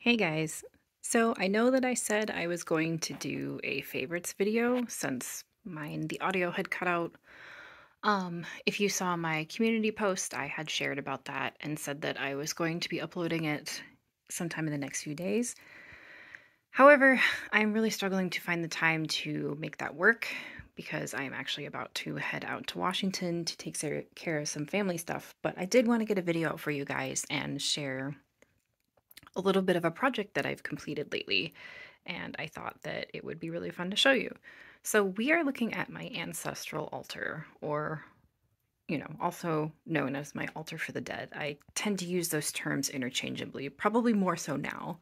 Hey guys, so I know that I said I was going to do a favorites video since mine, the audio had cut out. Um, if you saw my community post, I had shared about that and said that I was going to be uploading it sometime in the next few days. However, I'm really struggling to find the time to make that work because I am actually about to head out to Washington to take care of some family stuff. But I did want to get a video out for you guys and share a little bit of a project that I've completed lately, and I thought that it would be really fun to show you. So we are looking at my ancestral altar, or you know, also known as my altar for the dead. I tend to use those terms interchangeably, probably more so now.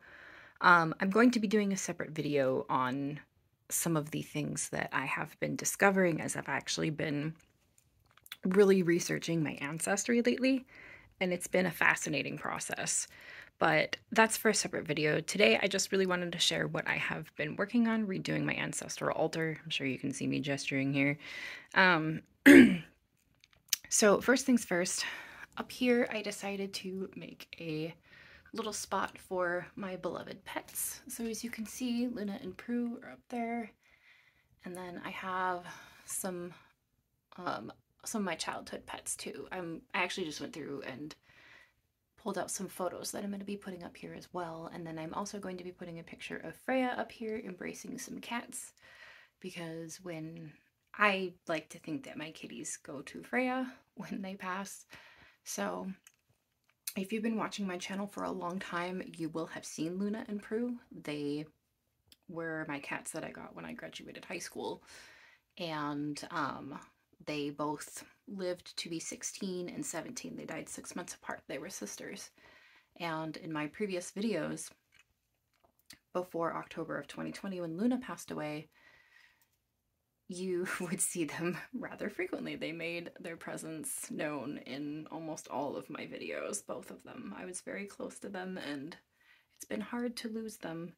Um, I'm going to be doing a separate video on some of the things that I have been discovering as I've actually been really researching my ancestry lately, and it's been a fascinating process but that's for a separate video. Today, I just really wanted to share what I have been working on redoing my ancestral altar. I'm sure you can see me gesturing here. Um, so first things first, up here, I decided to make a little spot for my beloved pets. So as you can see, Luna and Prue are up there. And then I have some um, some of my childhood pets too. I'm, I actually just went through and pulled out some photos that I'm going to be putting up here as well. And then I'm also going to be putting a picture of Freya up here embracing some cats because when I like to think that my kitties go to Freya when they pass. So if you've been watching my channel for a long time, you will have seen Luna and Prue. They were my cats that I got when I graduated high school. And um, they both lived to be 16 and 17. They died six months apart. They were sisters. And in my previous videos, before October of 2020, when Luna passed away, you would see them rather frequently. They made their presence known in almost all of my videos, both of them. I was very close to them and it's been hard to lose them.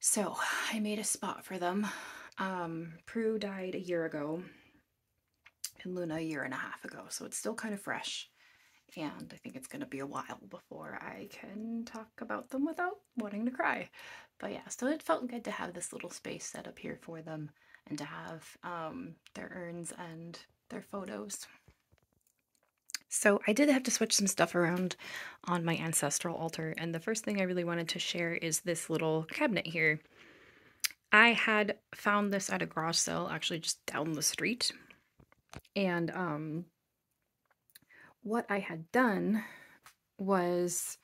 So I made a spot for them. Um, Prue died a year ago and Luna a year and a half ago, so it's still kind of fresh. And I think it's going to be a while before I can talk about them without wanting to cry. But yeah, so it felt good to have this little space set up here for them and to have um, their urns and their photos. So I did have to switch some stuff around on my ancestral altar, and the first thing I really wanted to share is this little cabinet here. I had found this at a garage sale actually just down the street and um, what I had done was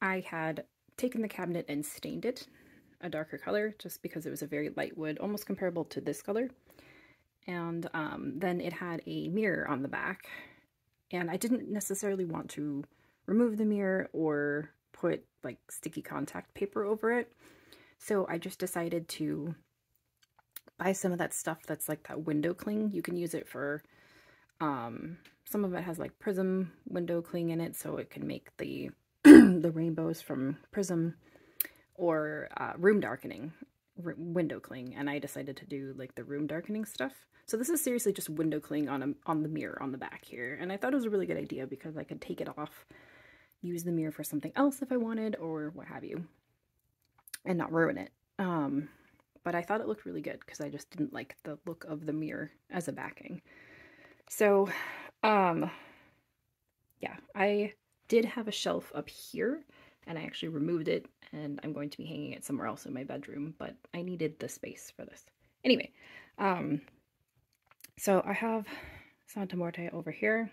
I had taken the cabinet and stained it a darker color just because it was a very light wood, almost comparable to this color. And um, then it had a mirror on the back. And I didn't necessarily want to remove the mirror or put like sticky contact paper over it. So I just decided to buy some of that stuff that's like that window cling. You can use it for, um, some of it has like prism window cling in it so it can make the, the rainbows from prism or uh, room darkening window cling and I decided to do like the room darkening stuff. So this is seriously just window cling on a, on the mirror on the back here and I thought it was a really good idea because I could take it off, use the mirror for something else if I wanted or what have you and not ruin it. Um, but I thought it looked really good because I just didn't like the look of the mirror as a backing. So, um, yeah, I did have a shelf up here and I actually removed it and I'm going to be hanging it somewhere else in my bedroom, but I needed the space for this. Anyway, um, so I have Santa Muerte over here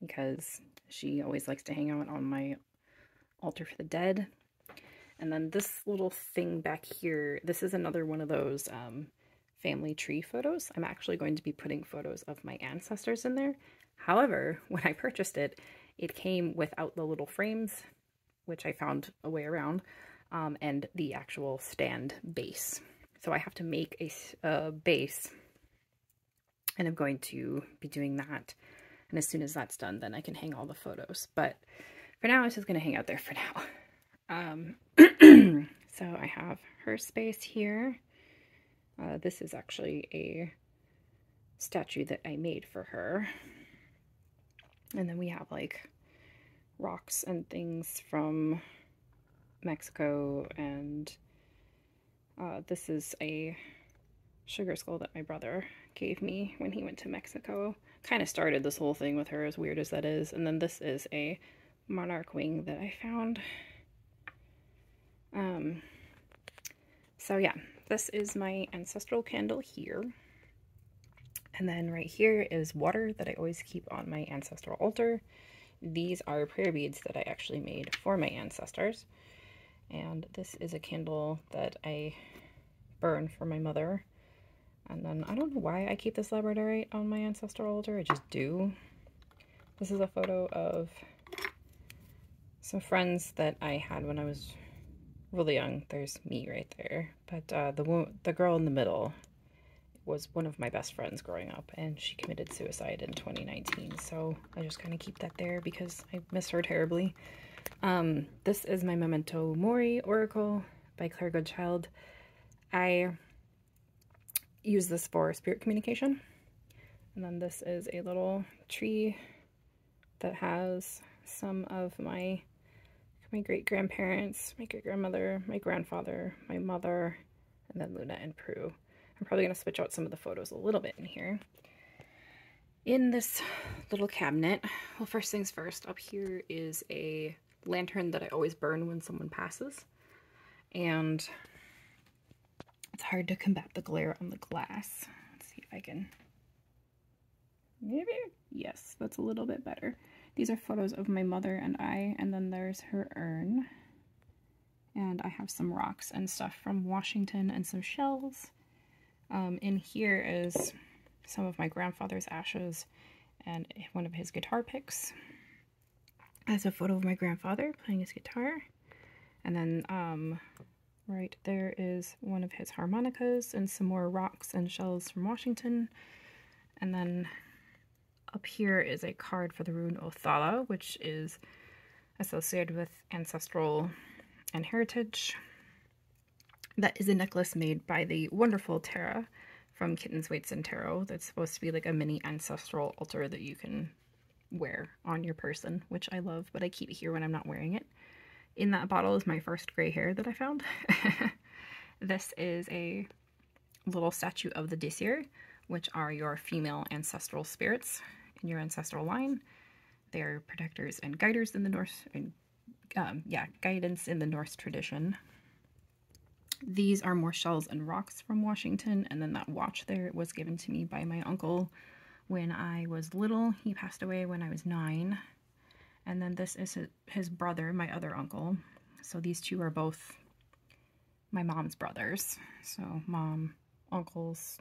because she always likes to hang out on my altar for the dead. And then this little thing back here, this is another one of those um, family tree photos. I'm actually going to be putting photos of my ancestors in there. However, when I purchased it, it came without the little frames, which I found a way around, um, and the actual stand base. So I have to make a, a base, and I'm going to be doing that. And as soon as that's done, then I can hang all the photos. But for now, it's just going to hang out there for now. Um, so I have her space here. Uh, this is actually a statue that I made for her. And then we have like rocks and things from Mexico, and uh, this is a sugar skull that my brother gave me when he went to Mexico. Kind of started this whole thing with her, as weird as that is. And then this is a monarch wing that I found. Um, so yeah, this is my ancestral candle here. And then right here is water that I always keep on my ancestral altar. These are prayer beads that I actually made for my ancestors. And this is a candle that I burn for my mother. And then I don't know why I keep this labradorite on my ancestral altar. I just do. This is a photo of some friends that I had when I was really young. There's me right there. But uh, the the girl in the middle was one of my best friends growing up, and she committed suicide in 2019. So I just kind of keep that there because I miss her terribly. Um, this is my Memento Mori Oracle by Claire Goodchild. I use this for spirit communication. And then this is a little tree that has some of my my great grandparents, my great grandmother, my grandfather, my mother, and then Luna and Prue. I'm probably going to switch out some of the photos a little bit in here. In this little cabinet, well, first things first, up here is a lantern that I always burn when someone passes. And it's hard to combat the glare on the glass. Let's see if I can... Maybe? Yes, that's a little bit better. These are photos of my mother and I, and then there's her urn. And I have some rocks and stuff from Washington and some shells. Um, in here is some of my grandfather's ashes and one of his guitar picks. As a photo of my grandfather playing his guitar. And then um, right there is one of his harmonicas and some more rocks and shells from Washington. And then up here is a card for the rune Othala, which is associated with ancestral and heritage. That is a necklace made by the wonderful Tara from Kittens, Weights, and Tarot. That's supposed to be like a mini ancestral altar that you can wear on your person, which I love, but I keep it here when I'm not wearing it. In that bottle is my first gray hair that I found. this is a little statue of the Disir, which are your female ancestral spirits in your ancestral line. They're protectors and guiders in the Norse, and um, yeah, guidance in the Norse tradition. These are more shells and rocks from Washington, and then that watch there was given to me by my uncle when I was little. He passed away when I was nine. And then this is his brother, my other uncle. So these two are both my mom's brothers. So mom, uncles.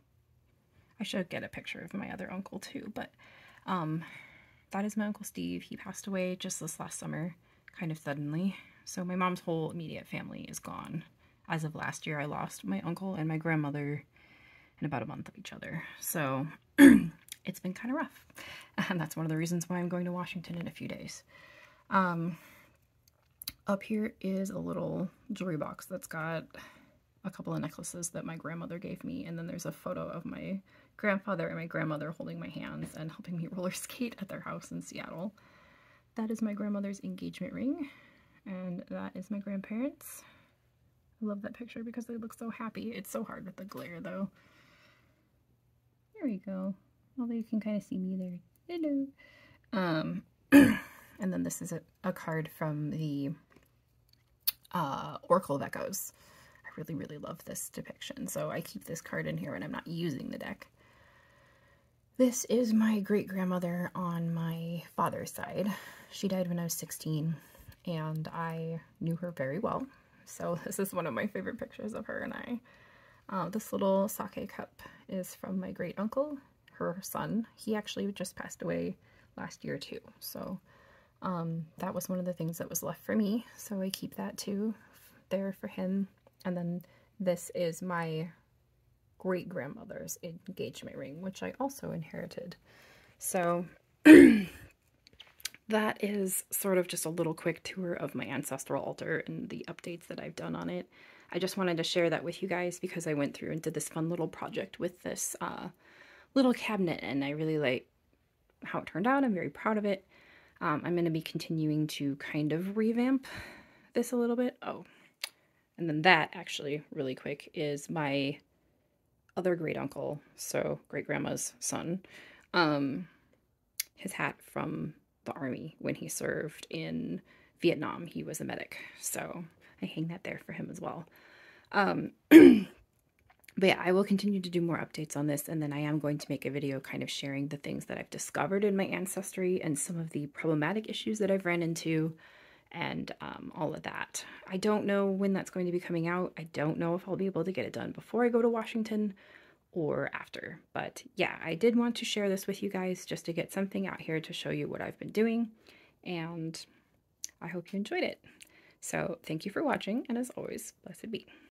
I should get a picture of my other uncle too, but um, that is my uncle Steve. He passed away just this last summer, kind of suddenly. So my mom's whole immediate family is gone. As of last year, I lost my uncle and my grandmother in about a month of each other. So it's been kind of rough. And that's one of the reasons why I'm going to Washington in a few days. Um, up here is a little jewelry box that's got a couple of necklaces that my grandmother gave me. And then there's a photo of my grandfather and my grandmother holding my hands and helping me roller skate at their house in Seattle. That is my grandmother's engagement ring. And that is my grandparents. I love that picture because they look so happy. It's so hard with the glare though. There we go. Although you can kind of see me there. Hello. Um, and then this is a, a card from the uh, Oracle of Echoes. I really, really love this depiction. So I keep this card in here when I'm not using the deck. This is my great-grandmother on my father's side. She died when I was 16, and I knew her very well. So this is one of my favorite pictures of her and I. Uh, this little sake cup is from my great-uncle, her son. He actually just passed away last year too, so um, that was one of the things that was left for me. So I keep that too there for him. And then this is my great grandmother's engagement ring, which I also inherited. So that is sort of just a little quick tour of my ancestral altar and the updates that I've done on it. I just wanted to share that with you guys because I went through and did this fun little project with this uh, little cabinet and I really like how it turned out. I'm very proud of it. Um, I'm going to be continuing to kind of revamp this a little bit. Oh, and then that actually, really quick, is my other great uncle, so great grandma's son, um, his hat from the army when he served in Vietnam. He was a medic, so I hang that there for him as well. Um, but yeah, I will continue to do more updates on this, and then I am going to make a video kind of sharing the things that I've discovered in my ancestry and some of the problematic issues that I've ran into and um, all of that. I don't know when that's going to be coming out. I don't know if I'll be able to get it done before I go to Washington or after. But yeah, I did want to share this with you guys just to get something out here to show you what I've been doing. And I hope you enjoyed it. So thank you for watching, and as always, blessed be.